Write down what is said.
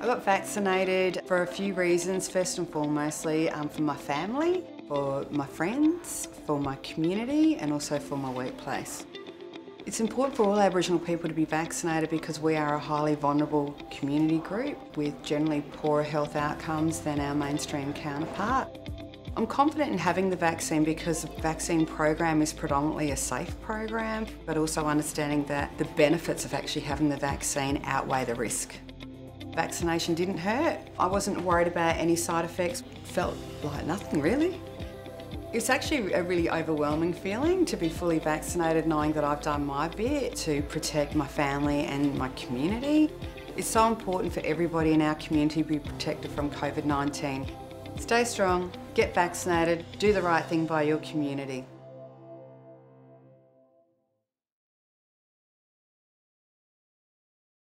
I got vaccinated for a few reasons. First and foremostly um, for my family, for my friends, for my community and also for my workplace. It's important for all Aboriginal people to be vaccinated because we are a highly vulnerable community group with generally poorer health outcomes than our mainstream counterpart. I'm confident in having the vaccine because the vaccine program is predominantly a safe program, but also understanding that the benefits of actually having the vaccine outweigh the risk. Vaccination didn't hurt. I wasn't worried about any side effects. Felt like nothing really. It's actually a really overwhelming feeling to be fully vaccinated knowing that I've done my bit to protect my family and my community. It's so important for everybody in our community to be protected from COVID-19. Stay strong, get vaccinated, do the right thing by your community.